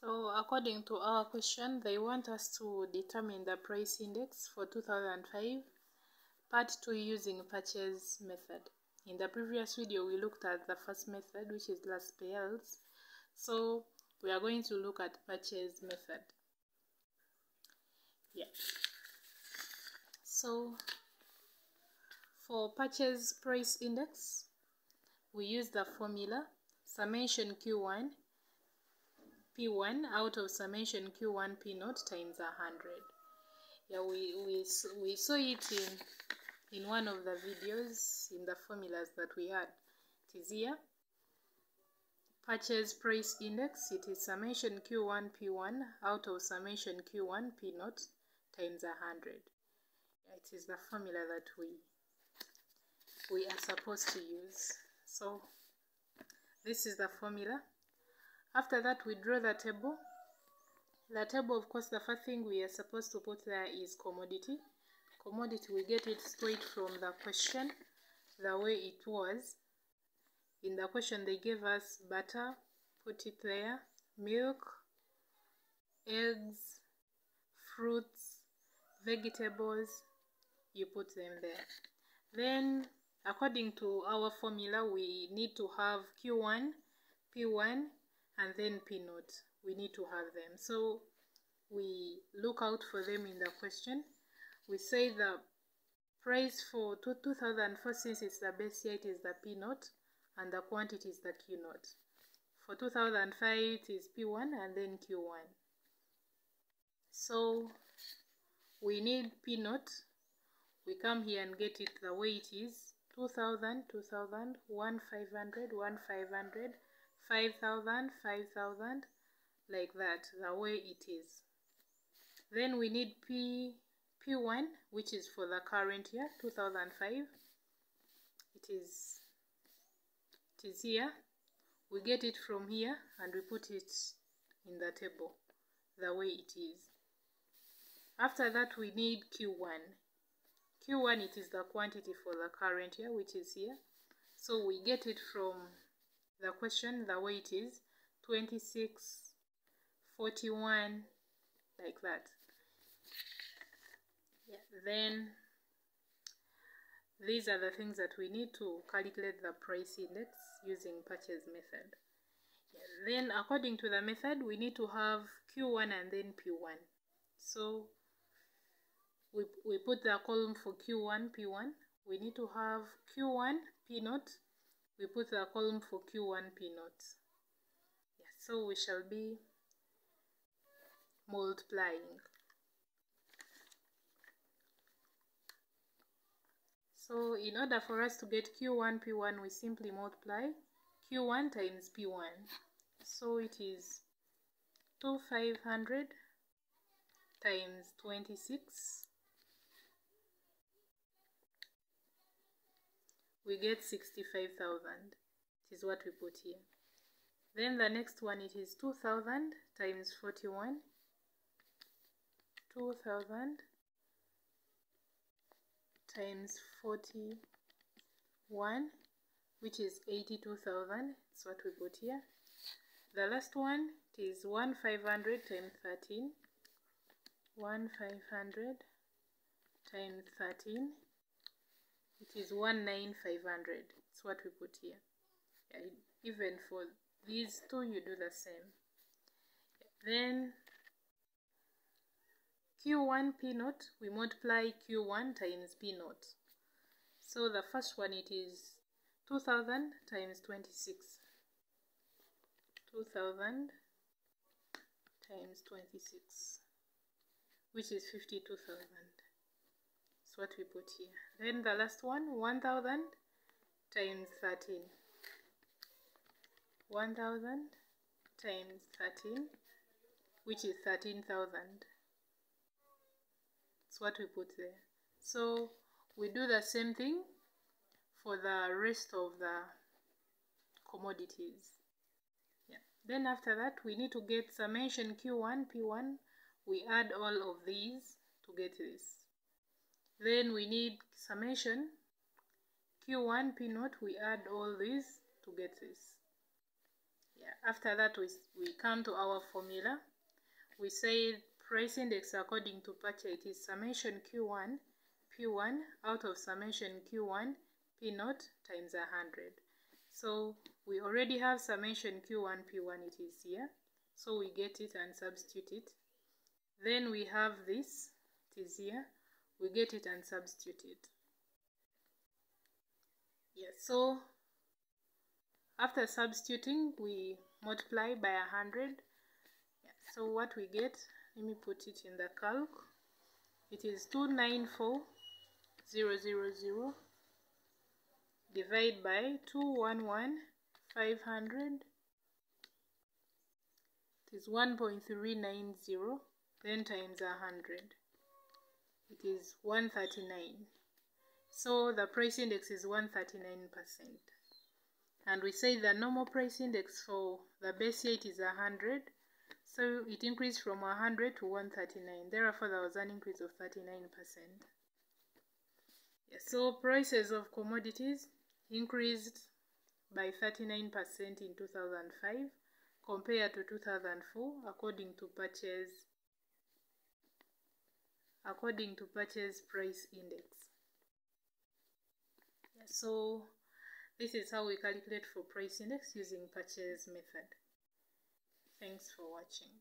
So according to our question, they want us to determine the price index for 2005, part 2 using Paasche's method. In the previous video, we looked at the first method, which is Laspeyres. So we are going to look at Paasche's method. Yeah. So for Paasche's price index, we use the formula summation Q1 P1 out of summation Q1 P naught times 100. Yeah, we, we, we saw it in, in one of the videos in the formulas that we had. It is here. Paasche's price index, it is summation Q1 P1 out of summation Q1 P naught times 100. It is the formula that we we are supposed to use. So this is the formula after that we draw the table. The table of course the first thing we are supposed to put there is commodity. Commodity we get it straight from the question the way it was. In the question they gave us butter put it there milk eggs fruits vegetables you put them there. Then according to our formula we need to have q1 p1 and then P naught. We need to have them. So we look out for them in the question. We say the price for 2004 since it's the best year it is the P naught and the quantity is the Q naught. For 2005 it is P1 and then Q1. So we need P naught. We come here and get it the way it is. 2000, 2000, 1 500, 1 500, 5000 5000 like that the way it is. Then we need p p1 which is for the current year 2005 it is it is here. We get it from here and we put it in the table the way it is. After that we need q1 q1 it is the quantity for the current year which is here. So we get it from the question the way it is 26 41 like that. Yeah then these are the things that we need to calculate the price index using Paasche's method. Yeah, then according to the method we need to have q1 and then p1 so we, we put the column for q1 p1 we need to have q1 p naught we put a column for q1 p naught yeah, so we shall be multiplying. So in order for us to get q1 p1 we simply multiply q1 times p1 so it is 2500 times 26 we get 65,000 it is what we put here. Then the next one it is 2000 times 41 2000 times 41 which is 82,000 It's what we put here. The last one it is 1 500 times 13 1 500 times 13 is 19500 it's what we put here. Yeah, even for these two you do the same. Then q1 p naught we multiply q1 times p naught. So the first one it is 2000 times 26 2000 times 26 which is 52,000 what we put here. Then the last one 1000 times 13 1000 times 13 which is 13,000 that's what we put there. So we do the same thing for the rest of the commodities. Yeah. Then after that we need to get summation q1 p1 we add all of these to get this then we need summation. Q1 p naught we add all these to get this. Yeah after that we, we come to our formula. We say price index according to Paasche's. It is summation q1 p1 out of summation q1 p naught times 100 so we already have summation q1 p1 it is here. So we get it and substitute it. Then we have this it is here we get it and substitute it. Yes so after substituting we multiply by a hundred. Yeah, so what we get let me put it in the calc. It is 294000 divide by 211500 it is 1.390 then times 100 it is 139 so the price index is 139 percent. And we say the normal price index for the base year is 100 so it increased from 100 to 139 therefore there was an increase of 39 percent. So prices of commodities increased by 39 percent in 2005 compared to 2004 according to Paasche's according to Paasche's price index so this is how we calculate for price index using Paasche's method. Thanks for watching.